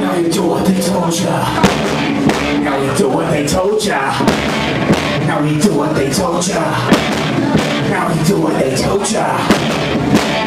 Now you do what they told you Now you do what they told ya. Now you do what they told ya. Now you do what they told ya.